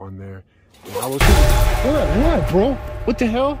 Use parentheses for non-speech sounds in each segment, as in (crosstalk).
on there. And I was what, what, bro? What the hell?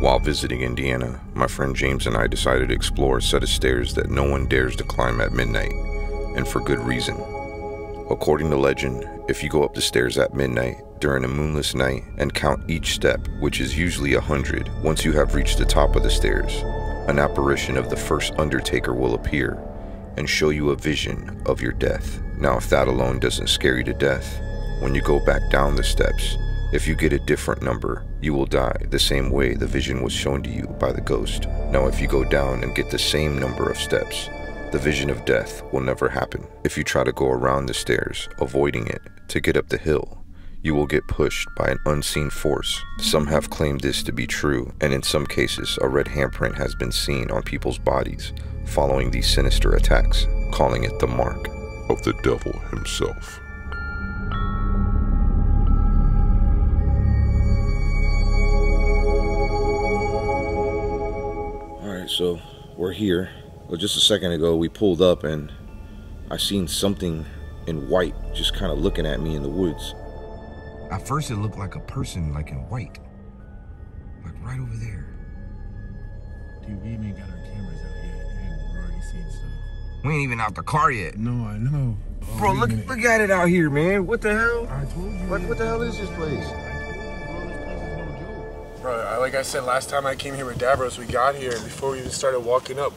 While visiting Indiana, my friend James and I decided to explore a set of stairs that no one dares to climb at midnight, and for good reason. According to legend, if you go up the stairs at midnight during a moonless night and count each step, which is usually a hundred, once you have reached the top of the stairs, an apparition of the first Undertaker will appear and show you a vision of your death. Now, if that alone doesn't scare you to death, when you go back down the steps, if you get a different number, you will die the same way the vision was shown to you by the ghost. Now, if you go down and get the same number of steps, the vision of death will never happen. If you try to go around the stairs, avoiding it, to get up the hill, you will get pushed by an unseen force. Some have claimed this to be true, and in some cases, a red handprint has been seen on people's bodies following these sinister attacks, calling it the mark of the devil himself. All right, so we're here. Well, just a second ago, we pulled up and I seen something in white just kind of looking at me in the woods. At first, it looked like a person, like in white. Like right over there. Dude, we ain't got our cameras out yet, and we're already seeing stuff. We ain't even out the car yet. No, I know. Oh, Bro, look, look at it out here, man. What the hell? I told you. What, what the hell is this place? Bro, like I said last time I came here with Davros, we got here, and before we even started walking up,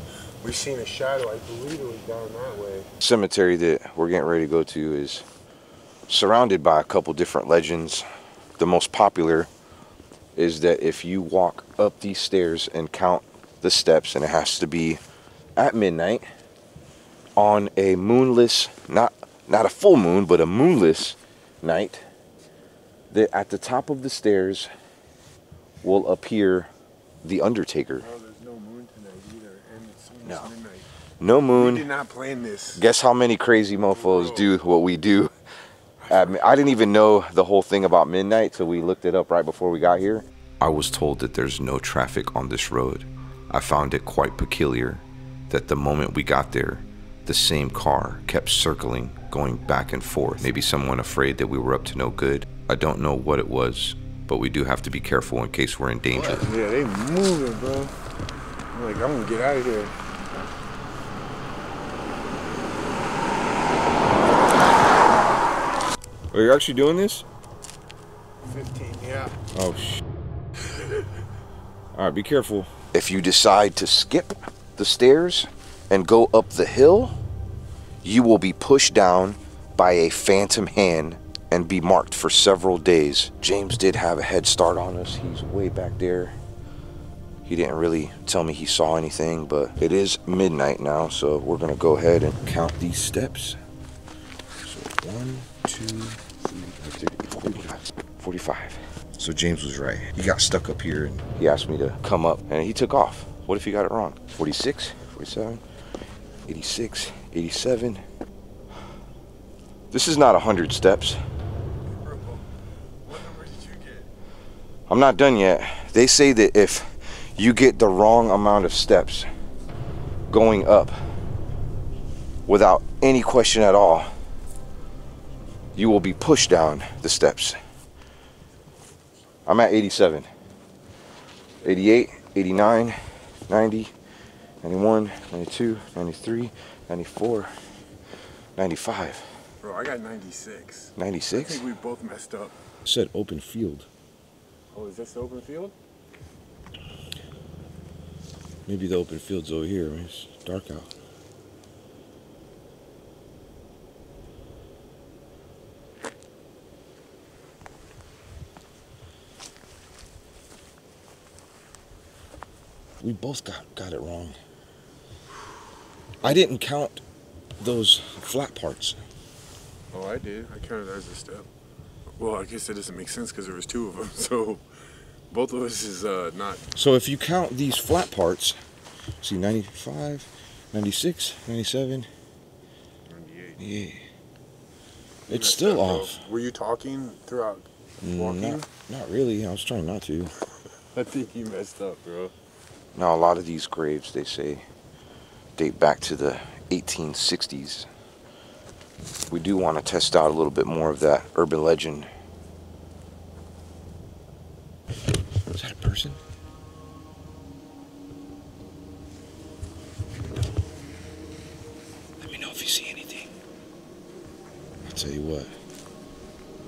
we seen a shadow. I believe it was down that way. Cemetery that we're getting ready to go to is surrounded by a couple different legends. The most popular is that if you walk up these stairs and count the steps, and it has to be at midnight on a moonless, not not a full moon, but a moonless night, that at the top of the stairs will appear the Undertaker. Oh, no moon tonight either, no. No moon. We did not plan this. Guess how many crazy mofos do what we do. Um, I didn't even know the whole thing about midnight till we looked it up right before we got here. I was told that there's no traffic on this road. I found it quite peculiar that the moment we got there, the same car kept circling, going back and forth. Maybe someone afraid that we were up to no good. I don't know what it was, but we do have to be careful in case we're in danger. Yeah, they moving, bro. I'm like, I'm gonna get out of here. Oh, Are you actually doing this? 15, yeah. Oh, sh. All right, be careful. If you decide to skip the stairs and go up the hill, you will be pushed down by a phantom hand and be marked for several days. James did have a head start on us. He's way back there. He didn't really tell me he saw anything, but it is midnight now, so we're gonna go ahead and count these steps. So one, two, three, 45. 45. So James was right. He got stuck up here and he asked me to come up and he took off. What if he got it wrong? 46, 47, 86, 87. This is not 100 steps. I'm not done yet. They say that if you get the wrong amount of steps going up without any question at all, you will be pushed down the steps. I'm at 87, 88, 89, 90, 91, 92, 93, 94, 95. Bro, I got 96. 96? I think we both messed up. said open field. Oh, is this the open field? Maybe the open field's over here. It's dark out. We both got, got it wrong. I didn't count those flat parts. Oh, I did. I counted as a step. Well, I guess that doesn't make sense because there was two of them. (laughs) So both of us is uh, not. So if you count these flat parts, see 95, 96, 97, 98. Yeah. It's still off. Were you talking throughout walking? Not, not really. I was trying not to. (laughs) I think you messed up, bro. Now, a lot of these graves, they say, date back to the 1860s. We do want to test out a little bit more of that urban legend. Is that a person? Let me know if you see anything. I'll tell you what,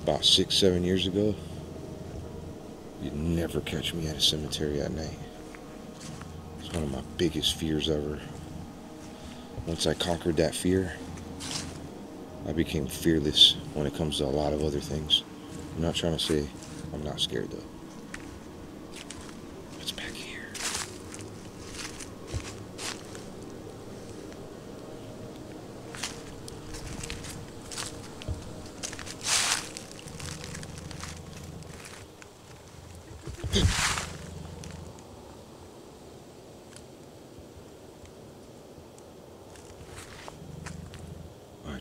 about six, seven years ago, you'd never catch me at a cemetery at night. One of my biggest fears ever. Once I conquered that fear, I became fearless when it comes to a lot of other things. I'm not trying to say I'm not scared though. What's back here? (laughs)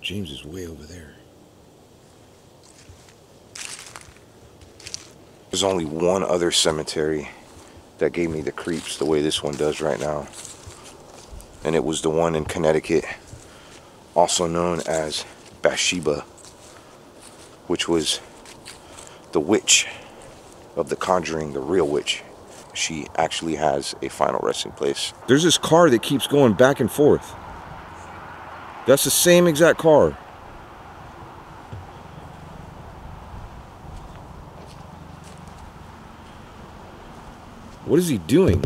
James is way over there. There's only one other cemetery that gave me the creeps the way this one does right now. And it was the one in Connecticut, also known as Bathsheba, which was the witch of the Conjuring, the real witch. She actually has a final resting place. There's this car that keeps going back and forth. That's the same exact car. What is he doing?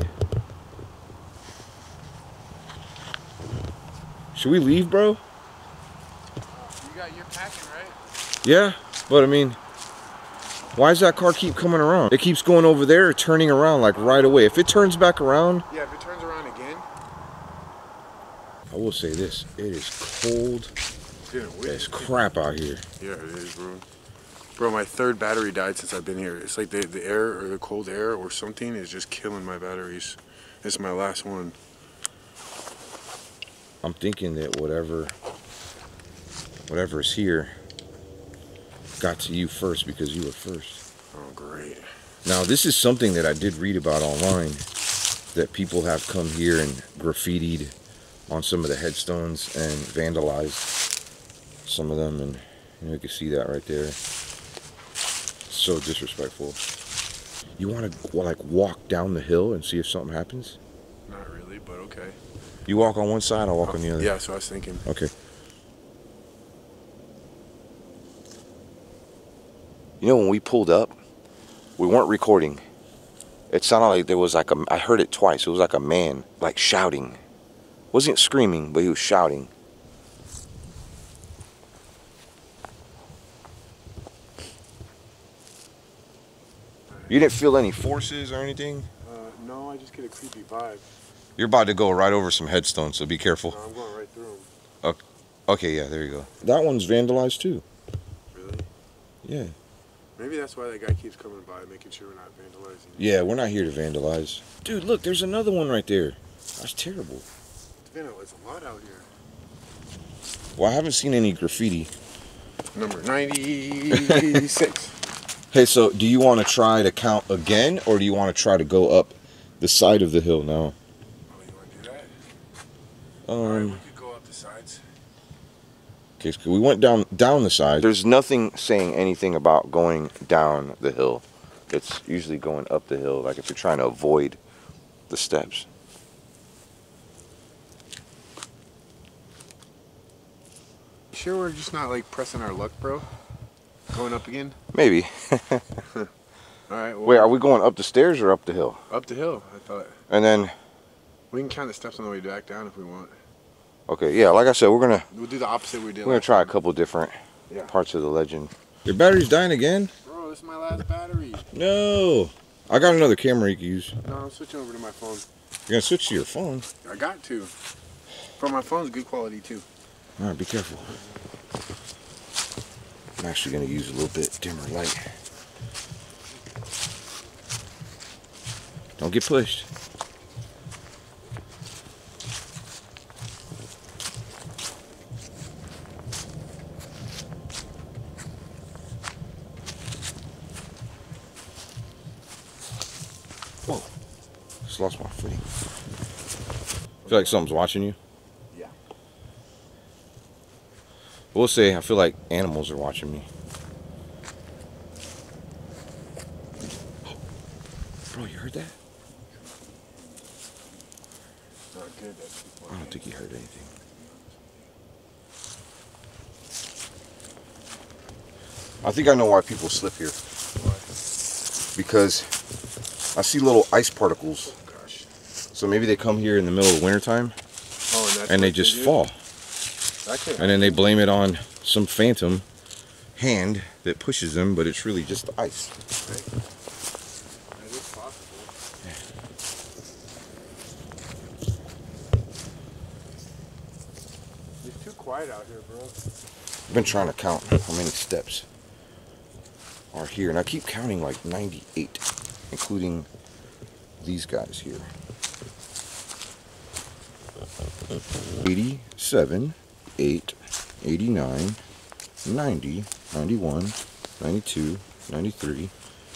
Should we leave, bro? You got your packing, right? Yeah, but I mean, why does that car keep coming around? It keeps going over there, turning around like right away. If it turns back around, Yeah, if it turns around again, I will say this: it is cold dude, as crap out here. Yeah, it is, bro. Bro, my third battery died since I've been here. It's like the, the air or the cold air or something is just killing my batteries. It's my last one. I'm thinking that whatever, whatever is here, got to you first because you were first. Oh, great. Now, this is something that I did read about online that people have come here and graffitied on some of the headstones and vandalized some of them, and you, know, you can see that right there. So disrespectful. You want to like walk down the hill and see if something happens? Not really, but okay. You walk on one side, I'll walk on the other. Yeah, so I was thinking. Okay. You know, when we pulled up, we weren't recording. It sounded like there was like a, I heard it twice. It was like a man, like shouting. Wasn't screaming, but he was shouting. You didn't feel any forces or anything? Uh, no, I just get a creepy vibe. You're about to go right over some headstones, so be careful. No, I'm going right through them. Okay, yeah, there you go. That one's vandalized too. Really? Yeah. Maybe that's why that guy keeps coming by, making sure we're not vandalizing. Yeah, we're not here to vandalize. Dude, look, there's another one right there. That's terrible. Vandalize a lot out here. Well, I haven't seen any graffiti. Number 96. (laughs) Hey, so do you want to try to count again, or do you want to try to go up the side of the hill now? oh, you want to do that? Alright, we Um, could go up the sides. okay, so we went down down the side. There's nothing saying anything about going down the hill. It's usually going up the hill, like if you're trying to avoid the steps. Sure, we're just not like pressing our luck, bro. Going up again. Maybe. (laughs) All right. Well, Wait, are we going up the stairs or up the hill? up the hill. I thought And then, we can count the steps on the way back down if we want. okay, yeah, like I said, we're gonna We'll do the opposite we did. we're gonna last try a couple different Yeah. parts of the legend. Your battery's dying again? Bro, this is my last battery. No. I got another camera you can use. No, I'm switching over to my phone. You're gonna switch to your phone. I got to. But my phone's good quality too. All right, be careful. I'm actually gonna use a little bit dimmer light. Don't get pushed. Whoa. Just lost my footing. feel like something's watching you. Yeah. We'll say I feel like animals are watching me. Bro, you heard that? Not good. That's too far. I don't think he heard anything. I think I know why people slip here. Because I see little ice particles. Oh gosh. So maybe they come here in the middle of wintertime Oh, and and they just do? fall. And then they blame it on some phantom hand that pushes them, but it's really just the ice. That is possible. It's too quiet out here, bro. I've been trying to count how many steps are here, and I keep counting like 98, including these guys here. 87, 8, 89, 90, 91, 92, 93,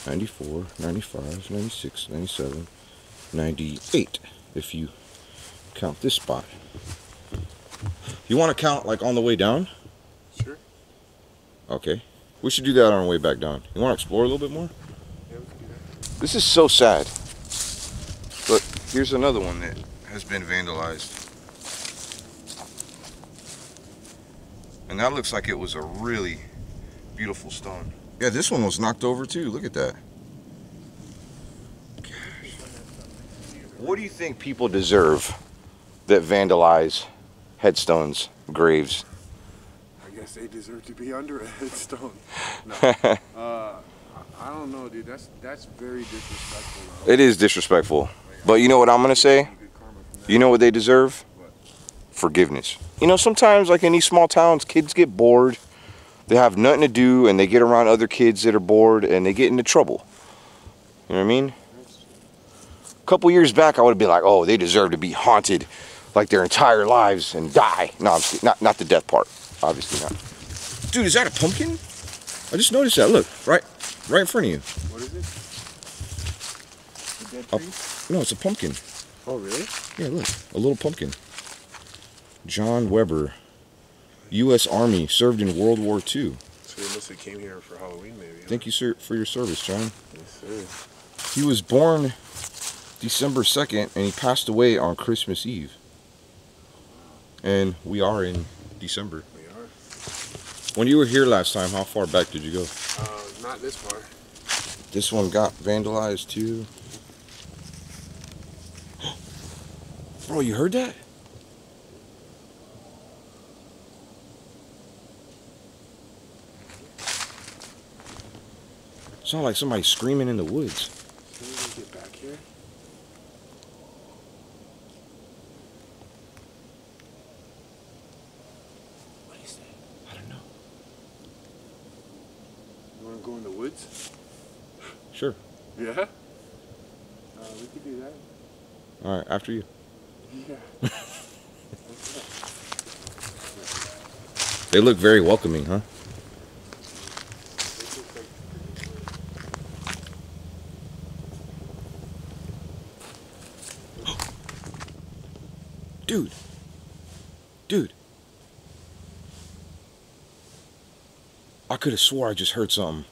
94, 95, 96, 97, 98, if you count this spot. You want to count like on the way down? Sure. Okay. We should do that on our way back down. You want to explore a little bit more? Yeah, we can do that. This is so sad. But here's another one that has been vandalized. And that looks like it was a really beautiful stone. Yeah, this one was knocked over too. Look at that. Gosh. What do you think people deserve that vandalize headstones, graves? I guess they deserve to be under a headstone. No. (laughs) uh, I- I don't know, dude. That's that's very disrespectful. Though. It is disrespectful. But you know what I'm going to say? Good karma from that. You know what they deserve? What? Forgiveness. You know, sometimes, like in these small towns, kids get bored. They have nothing to do, and they get around other kids that are bored, and they get into trouble. You know what I mean? A couple years back, I would have been like, "Oh, they deserve to be haunted, like their entire lives and die." No, I'm not not the death part, obviously not. Dude, is that a pumpkin? I just noticed that. Look, right, right in front of you. What is it? A dead Up. tree? No, it's a pumpkin. Oh, really? Yeah, look, a little pumpkin. John Weber, U.S. Army, served in World War II. So they must have came here for Halloween, maybe. huh? Thank you, sir, for your service, John. Yes, sir. He was born December 2nd, and he passed away on Christmas Eve. And we are in December. We are. When you were here last time, how far back did you go? Uh, not this far. This one got vandalized too. (gasps) Bro, you heard that? Sound like somebody screaming in the woods. Can we even get back here? What is that? I don't know. You want to go in the woods? Sure. Yeah. Uh, we could do that. All right, after you. Yeah. (laughs) They look very welcoming, huh? Dude. Dude. I could have swore I just heard something.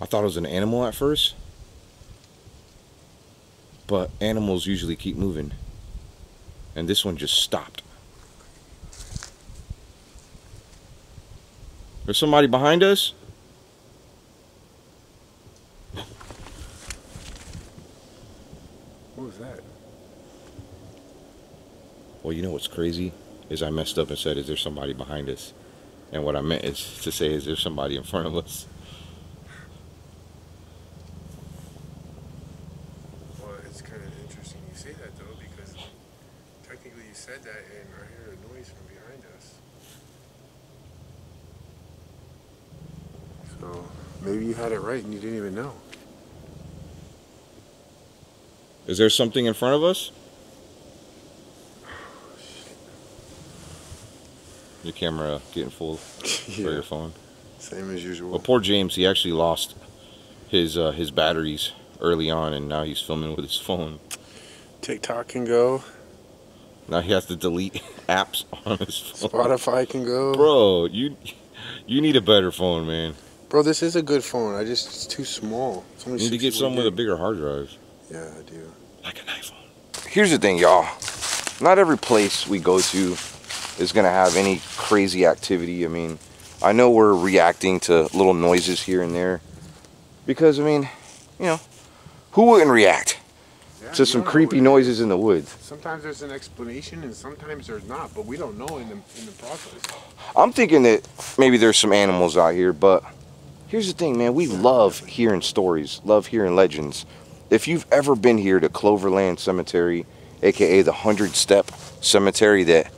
I thought it was an animal at first. But animals usually keep moving. And this one just stopped. There's somebody behind us? What was that? Well, you know what's crazy? Is I messed up and said, Is there somebody behind us? And what I meant is (laughs) to say, Is there somebody in front of us? Well, it's kind of interesting you say that though, because technically you said that, and I heard a noise from behind us. So maybe you had it right and you didn't even know. Is there something in front of us? Your camera getting full (laughs) for your phone. same as usual. Well, poor James, he actually lost his uh, his batteries early on, and now he's filming with his phone. TikTok can go. Now he has to delete (laughs) apps on his phone. Spotify can go. Bro, you you need a better phone, man. Bro, this is a good phone. I just it's too small. It's only You need to get 61 some with a bigger hard drive. Yeah, I do. Like an iPhone. Here's the thing, y'all. Not every place we go to is gonna have any crazy activity. I mean, I know we're reacting to little noises here and there. Because I mean, you know, who wouldn't react Yeah, to some creepy noises in the woods? Sometimes there's an explanation and sometimes there's not, but we don't know in the in the process. I'm thinking that maybe there's some animals out here, but here's the thing, man. We love hearing stories, love hearing legends. If you've ever been here to Cloverland Cemetery, aka the Hundred Step Cemetery, that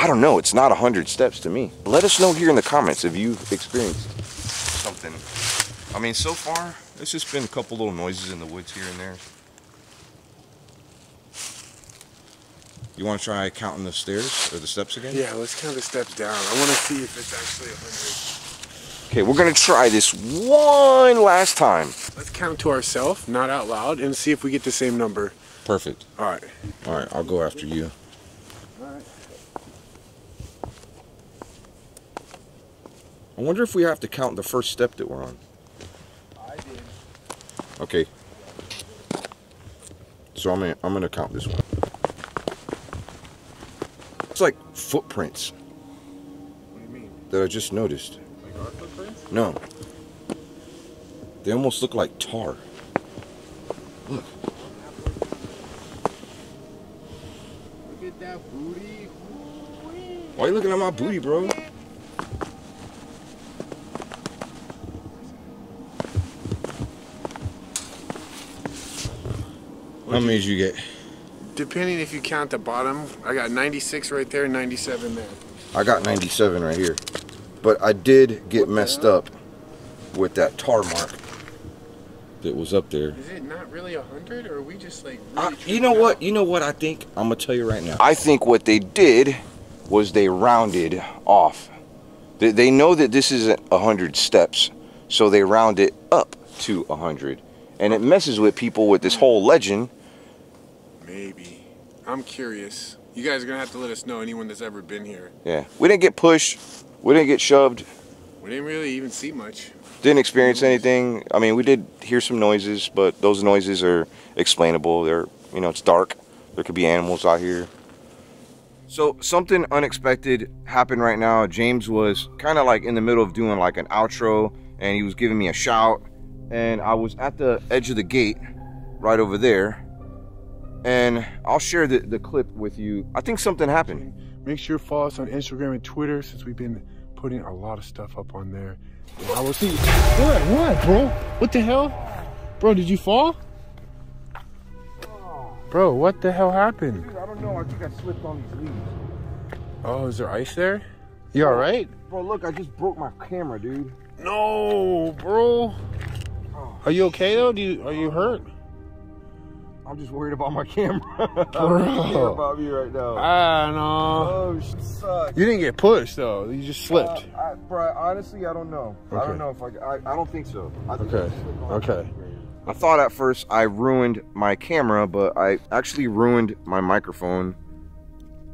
I don't know, it's not a hundred steps to me. Let us know here in the comments if you've experienced something. I mean, so far, it's just been a couple little noises in the woods here and there. You want to try counting the stairs or the steps again? Yeah, let's count the steps down. I want to see if it's actually a hundred. Okay, we're gonna try this one last time. Let's count to ourselves, not out loud, and see if we get the same number. Perfect. All right. All right, I'll go after you. Alright. I wonder if we have to count the first step that we're on. I did. Okay. So I'm gonna I'm gonna count this one. It's like footprints What do you mean? that I just noticed. Like our footprints? No. They almost look like tar. Look. Look at that booty. Why are you looking at my booty, bro? How many did you get? Depending if you count the bottom, I got 96 right there, 97 there. I got 97 right here. But I did get What messed up with that tar mark that was up there. Is it not really a hundred, or are we just like? I, Really you know what? out? You know what I think? I'm gonna tell you right now. I think what they did was they rounded off. They, they know that this isn't a hundred steps, so they round it up to a hundred, and it messes with people with this whole legend. Maybe. I'm curious. You guys are gonna have to let us know. Anyone that's ever been here. Yeah, we didn't get pushed, we didn't get shoved, We didn't really even see much. didn't experience anything. I mean, we did hear some noises, but those noises are explainable. They're, you know, it's dark. There could be animals out here. So something unexpected happened right now. James was kind of like in the middle of doing like an outro, and he was giving me a shout, and I was at the edge of the gate, right over there, and I'll share the, the clip with you. I think something happened. Make sure to follow us on Instagram and Twitter since we've been putting a lot of stuff up on there. And I will see. you. What? What, bro? What the hell? Bro, did you fall? Bro, what the hell happened? I don't know. I think I slipped on these leaves. Oh, is there ice there? You all right? Bro, look, I just broke my camera, dude. No, bro. Oh. Are you okay though? Do you are you hurt? I'm just worried about my (laughs) camera. I don't really about me right now. Ah, no. oh, shit sucks. You didn't get pushed though. You just slipped. Uh, I, bro, honestly, I don't know. I don't know if I, I. I don't think so. I think Okay. I just slipped on Okay. I thought at first I ruined my camera, but I actually ruined my microphone.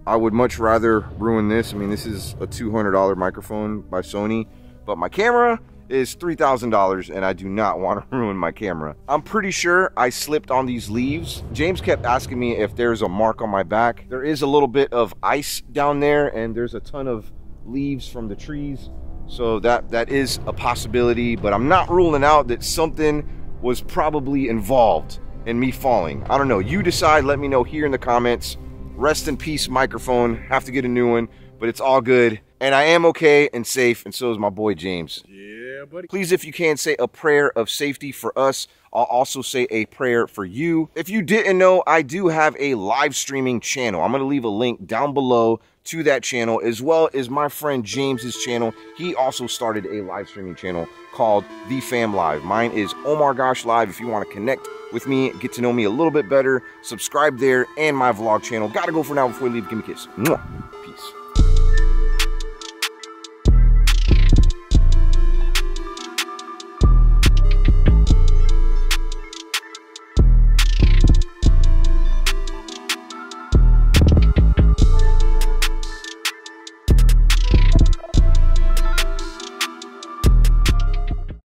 I would much rather ruin this. I mean, this is a $200 microphone by Sony, but my camera is $3,000 and I do not (laughs) want to ruin my camera. I'm pretty sure I slipped on these leaves. James kept asking me if there's a mark on my back. There is a little bit of ice down there and there's a ton of leaves from the trees. So that that is a possibility, but I'm not ruling out that something was probably involved in me falling. I don't know. You decide. Let me know here in the comments. Rest in peace, microphone. Have to get a new one, but it's all good. And I am okay and safe, and so is my boy James. Yeah, buddy. Please, if you can, say a prayer of safety for us. I'll also say a prayer for you. If you didn't know, I do have a live streaming channel. I'm going to leave a link down below to that channel, as well as my friend James's channel. He also started a live streaming channel called The Fam Live. Mine is Omar Gosh Live. If you want to connect with me, get to know me a little bit better, subscribe there and my vlog channel. Gotta go for now before we leave. Give me a kiss.